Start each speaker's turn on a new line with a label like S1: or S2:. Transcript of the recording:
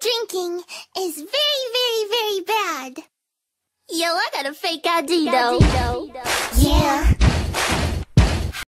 S1: drinking is very, very, very bad.
S2: Yo, I got a fake ID though.